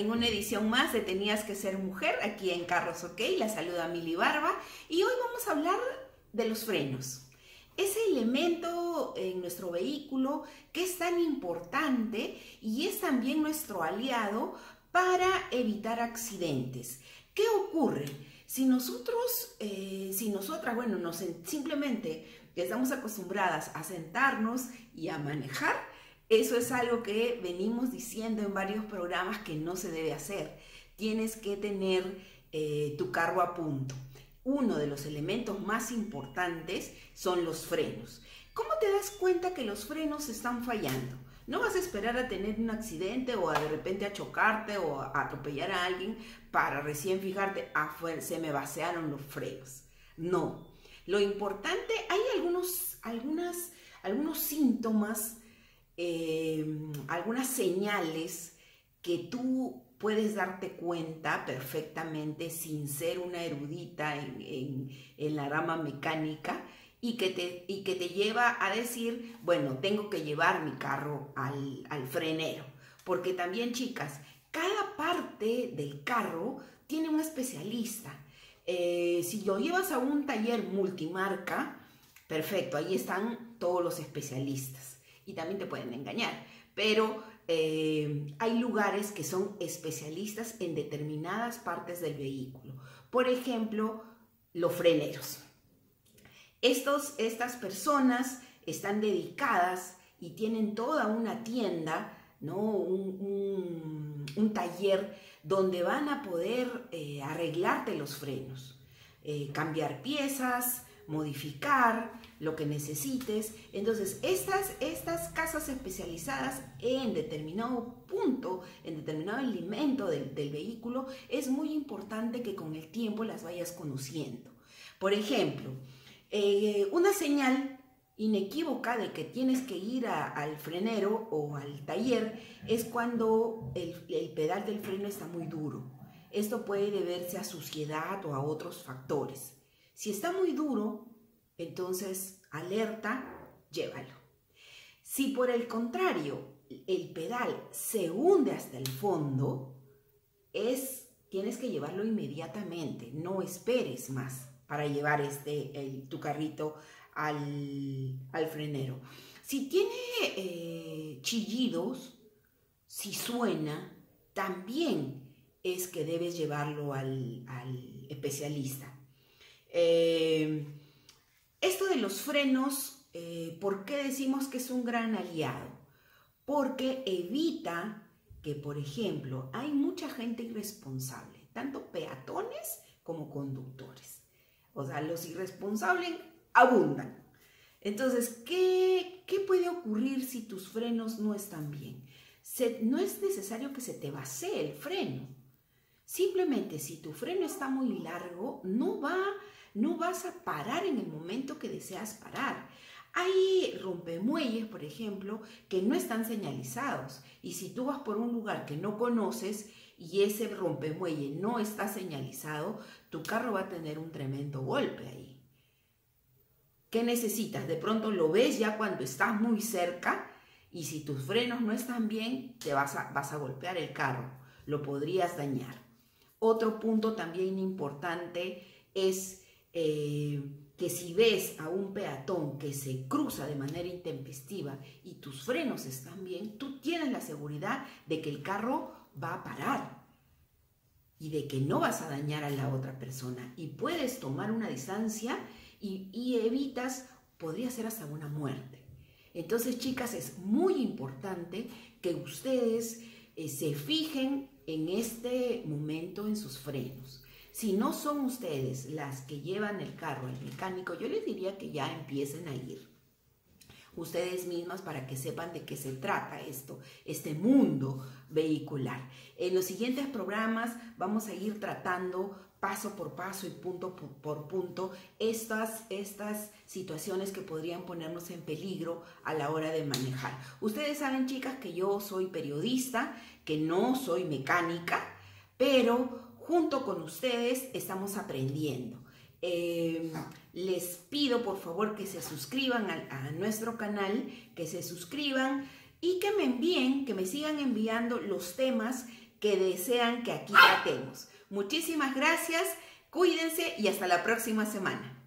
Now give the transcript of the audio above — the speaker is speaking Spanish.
en una edición más de Tenías que ser mujer, aquí en Carros OK. La saluda Mili Barba y hoy vamos a hablar de los frenos. Ese elemento en nuestro vehículo que es tan importante y es también nuestro aliado para evitar accidentes. ¿Qué ocurre? Si nosotros, eh, si nosotras, bueno, nos, simplemente estamos acostumbradas a sentarnos y a manejar, eso es algo que venimos diciendo en varios programas que no se debe hacer. Tienes que tener eh, tu carro a punto. Uno de los elementos más importantes son los frenos. ¿Cómo te das cuenta que los frenos están fallando? No vas a esperar a tener un accidente o a de repente a chocarte o a atropellar a alguien para recién fijarte, ah, se me vaciaron los frenos. No. Lo importante, hay algunos, algunas, algunos síntomas eh, algunas señales que tú puedes darte cuenta perfectamente sin ser una erudita en, la rama mecánica y que, te, y que te lleva a decir, bueno, tengo que llevar mi carro al, frenero. Porque también, chicas, cada parte del carro tiene un especialista. Eh, si lo llevas a un taller multimarca, perfecto, ahí están todos los especialistas y también te pueden engañar. Pero eh, hay lugares que son especialistas en determinadas partes del vehículo. Por ejemplo, los freneros. Estos, estas personas están dedicadas y tienen toda una tienda, ¿no? un, taller donde van a poder eh, arreglarte los frenos, eh, cambiar piezas, modificar lo que necesites. Entonces, estas, estas casas especializadas en determinado punto, en determinado elemento del, vehículo, es muy importante que con el tiempo las vayas conociendo. Por ejemplo, eh, una señal inequívoca de que tienes que ir al frenero o al taller es cuando el, el pedal del freno está muy duro. Esto puede deberse a suciedad o a otros factores. Si está muy duro, entonces alerta, llévalo. Si por el contrario el pedal se hunde hasta el fondo, es tienes que llevarlo inmediatamente, no esperes más para llevar este, tu carrito al, frenero. Si tiene eh, chillidos, si suena, también es que debes llevarlo al, al especialista. Eh, esto de los frenos, eh, ¿por qué decimos que es un gran aliado? Porque evita que, por ejemplo, hay mucha gente irresponsable, tanto peatones como conductores. O sea, los irresponsables abundan. Entonces, ¿qué, puede ocurrir si tus frenos no están bien? no es necesario que se te vacíe el freno. Simplemente si tu freno está muy largo, no va no vas a parar en el momento que deseas parar. Hay rompemuelles, por ejemplo, que no están señalizados y si tú vas por un lugar que no conoces y ese rompemuelle no está señalizado, tu carro va a tener un tremendo golpe ahí. ¿Qué necesitas? De pronto lo ves ya cuando estás muy cerca y si tus frenos no están bien, te vas a, vas a golpear el carro, lo podrías dañar. Otro punto también importante es eh, que si ves a un peatón que se cruza de manera intempestiva y tus frenos están bien, tú tienes la seguridad de que el carro va a parar y de que no vas a dañar a la otra persona y puedes tomar una distancia y, evitas, podría ser hasta una muerte. Entonces, chicas, es muy importante que ustedes eh, se fijen en este momento en sus frenos. Si no son ustedes las que llevan el carro al mecánico, yo les diría que ya empiecen a ir ustedes mismas para que sepan de qué se trata esto, este mundo vehicular. En los siguientes programas vamos a ir tratando paso por paso y punto por punto estas, estas situaciones que podrían ponernos en peligro a la hora de manejar. Ustedes saben, chicas, que yo soy periodista, que no soy mecánica, pero junto con ustedes estamos aprendiendo. Eh, les pido por favor que se suscriban a, nuestro canal, que se suscriban y que me envíen, que me sigan enviando los temas que desean que aquí tratemos. Muchísimas gracias, cuídense y hasta la próxima semana.